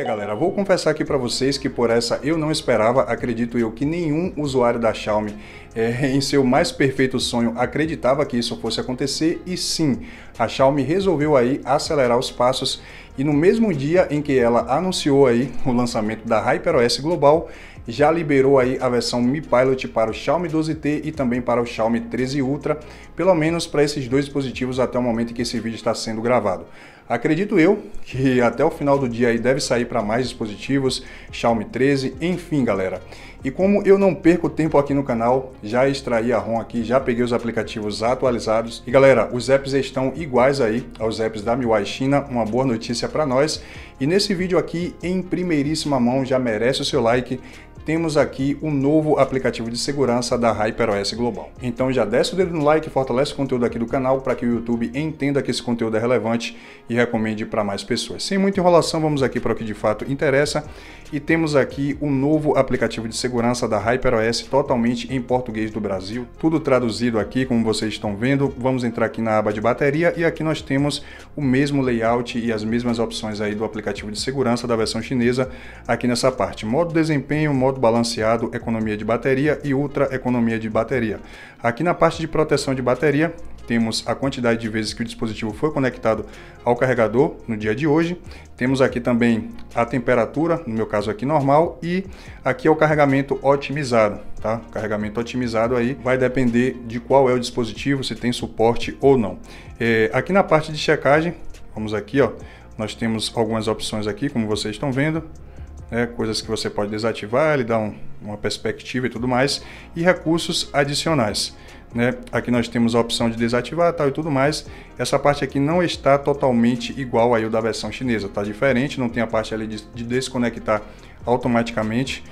É, galera, vou confessar aqui para vocês que por essa eu não esperava, acredito eu que nenhum usuário da Xiaomi é, em seu mais perfeito sonho acreditava que isso fosse acontecer e sim, a Xiaomi resolveu aí acelerar os passos e no mesmo dia em que ela anunciou aí o lançamento da HyperOS Global, já liberou aí a versão Mi Pilot para o Xiaomi 12T e também para o Xiaomi 13 Ultra, pelo menos para esses dois dispositivos até o momento em que esse vídeo está sendo gravado. Acredito eu que até o final do dia aí deve sair para mais dispositivos, Xiaomi 13, enfim galera. E como eu não perco tempo aqui no canal, já extraí a ROM aqui, já peguei os aplicativos atualizados. E galera, os apps estão iguais aí aos apps da MIUI China, uma boa notícia para nós. E nesse vídeo aqui, em primeiríssima mão, já merece o seu like, temos aqui o um novo aplicativo de segurança da HyperOS Global. Então já desce o dedo no like, fortalece o conteúdo aqui do canal para que o YouTube entenda que esse conteúdo é relevante e recomende para mais pessoas. Sem muita enrolação, vamos aqui para o que de fato interessa e temos aqui o um novo aplicativo de segurança da HyperOS totalmente em português do Brasil, tudo traduzido aqui como vocês estão vendo. Vamos entrar aqui na aba de bateria e aqui nós temos o mesmo layout e as mesmas opções aí do aplicativo de segurança da versão chinesa aqui nessa parte. Modo desempenho, modo modo balanceado, economia de bateria e ultra economia de bateria. Aqui na parte de proteção de bateria, temos a quantidade de vezes que o dispositivo foi conectado ao carregador no dia de hoje. Temos aqui também a temperatura, no meu caso aqui normal, e aqui é o carregamento otimizado, tá? Carregamento otimizado aí vai depender de qual é o dispositivo, se tem suporte ou não. É, aqui na parte de checagem, vamos aqui, ó, nós temos algumas opções aqui, como vocês estão vendo né, coisas que você pode desativar, ele dá um, uma perspectiva e tudo mais, e recursos adicionais. Né? Aqui nós temos a opção de desativar tal e tudo mais. Essa parte aqui não está totalmente igual aí o da versão chinesa, tá diferente, não tem a parte ali de, de desconectar automaticamente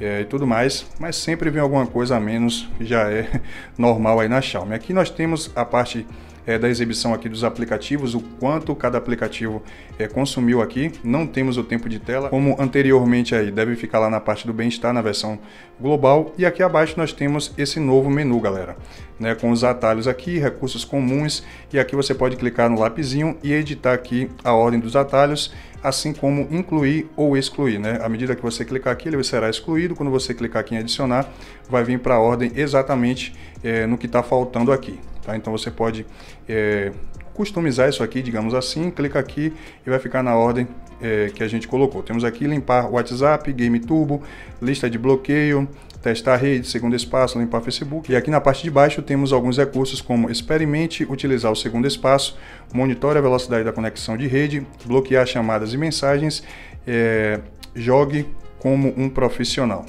é, e tudo mais, mas sempre vem alguma coisa a menos, já é normal aí na Xiaomi. Aqui nós temos a parte é, da exibição aqui dos aplicativos, o quanto cada aplicativo é, consumiu aqui. Não temos o tempo de tela, como anteriormente aí, deve ficar lá na parte do bem-estar na versão global. E aqui abaixo nós temos esse novo menu, galera, né, com os atalhos aqui, recursos comuns, e aqui você pode clicar no lapisinho e editar aqui a ordem dos atalhos, assim como incluir ou excluir, né? À medida que você clicar aqui, ele será excluído. Quando você clicar aqui em adicionar, vai vir para a ordem exatamente é, no que está faltando aqui. Tá? Então você pode é, customizar isso aqui, digamos assim, clica aqui e vai ficar na ordem é, que a gente colocou. Temos aqui limpar WhatsApp, Game Turbo, lista de bloqueio, testar rede, segundo espaço, limpar Facebook. E aqui na parte de baixo temos alguns recursos como experimente utilizar o segundo espaço, monitore a velocidade da conexão de rede, bloquear chamadas e mensagens, é, jogue como um profissional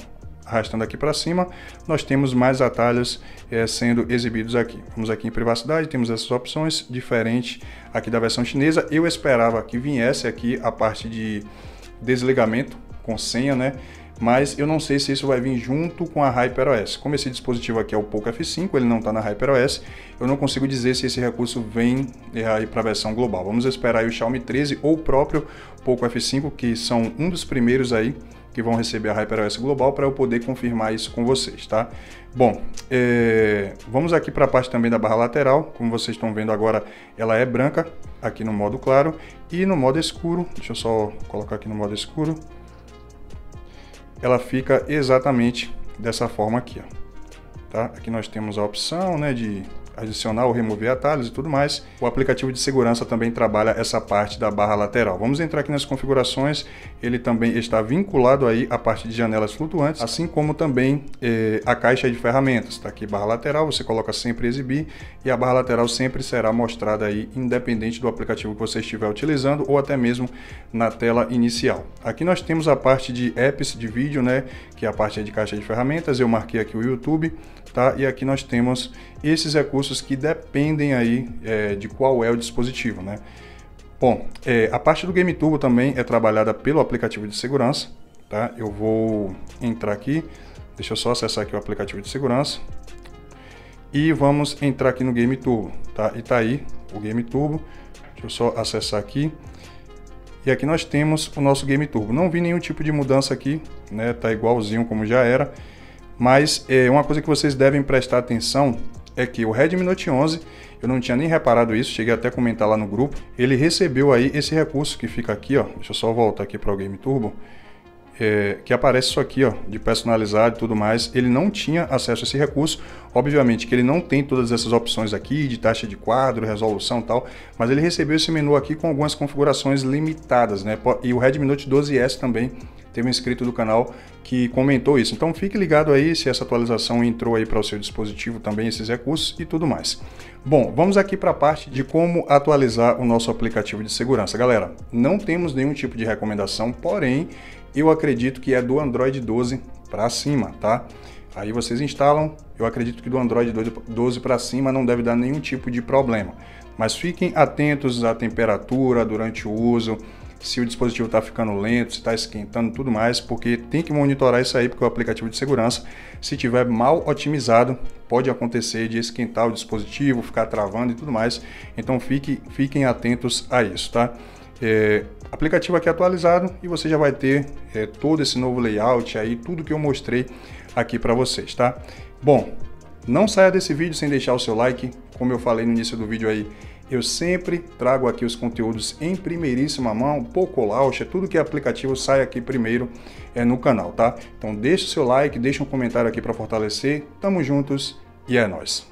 arrastando aqui para cima, nós temos mais atalhos é, sendo exibidos aqui. Vamos aqui em privacidade, temos essas opções, diferente aqui da versão chinesa. Eu esperava que viesse aqui a parte de desligamento com senha, né? Mas eu não sei se isso vai vir junto com a HyperOS. Como esse dispositivo aqui é o Poco F5, ele não está na HyperOS, eu não consigo dizer se esse recurso vem é, aí para a versão global. Vamos esperar o Xiaomi 13 ou o próprio Poco F5, que são um dos primeiros aí que vão receber a HyperOS Global para eu poder confirmar isso com vocês, tá? Bom, é, vamos aqui para a parte também da barra lateral, como vocês estão vendo agora, ela é branca aqui no modo claro e no modo escuro, deixa eu só colocar aqui no modo escuro, ela fica exatamente dessa forma aqui, ó. Tá? Aqui nós temos a opção né, de adicionar ou remover atalhos e tudo mais. O aplicativo de segurança também trabalha essa parte da barra lateral. Vamos entrar aqui nas configurações, ele também está vinculado aí à parte de janelas flutuantes, assim como também eh, a caixa de ferramentas. Está aqui barra lateral, você coloca sempre exibir e a barra lateral sempre será mostrada aí independente do aplicativo que você estiver utilizando ou até mesmo na tela inicial. Aqui nós temos a parte de apps de vídeo, né, que é a parte de caixa de ferramentas. Eu marquei aqui o YouTube, tá? E aqui nós temos esses recursos que dependem aí é, de qual é o dispositivo, né? Bom, é, a parte do Game Turbo também é trabalhada pelo aplicativo de segurança, tá? Eu vou entrar aqui, deixa eu só acessar aqui o aplicativo de segurança e vamos entrar aqui no Game Turbo, tá? E tá aí o Game Turbo, deixa eu só acessar aqui e aqui nós temos o nosso Game Turbo. Não vi nenhum tipo de mudança aqui, né? Tá igualzinho como já era. Mas é, uma coisa que vocês devem prestar atenção é que o Redmi Note 11, eu não tinha nem reparado isso, cheguei até a comentar lá no grupo, ele recebeu aí esse recurso que fica aqui, ó, deixa eu só voltar aqui para o Game Turbo, é, que aparece isso aqui, ó, de personalizado e tudo mais, ele não tinha acesso a esse recurso. Obviamente que ele não tem todas essas opções aqui de taxa de quadro, resolução e tal, mas ele recebeu esse menu aqui com algumas configurações limitadas, né? E o Redmi Note 12S também teve um inscrito do canal que comentou isso. Então fique ligado aí se essa atualização entrou aí para o seu dispositivo também esses recursos e tudo mais. Bom, vamos aqui para a parte de como atualizar o nosso aplicativo de segurança. Galera, não temos nenhum tipo de recomendação, porém eu acredito que é do Android 12 para cima, tá? Aí vocês instalam, eu acredito que do Android 12 para cima não deve dar nenhum tipo de problema. Mas fiquem atentos à temperatura durante o uso, se o dispositivo está ficando lento, se está esquentando tudo mais, porque tem que monitorar isso aí, porque o aplicativo de segurança, se tiver mal otimizado, pode acontecer de esquentar o dispositivo, ficar travando e tudo mais. Então fique, fiquem atentos a isso, tá? É, aplicativo aqui atualizado e você já vai ter é, todo esse novo layout aí, tudo que eu mostrei aqui para vocês, tá? Bom, não saia desse vídeo sem deixar o seu like, como eu falei no início do vídeo aí, eu sempre trago aqui os conteúdos em primeiríssima mão, pouco launch, tudo que é aplicativo sai aqui primeiro é, no canal, tá? Então deixa o seu like, deixa um comentário aqui para fortalecer, tamo juntos e é nóis!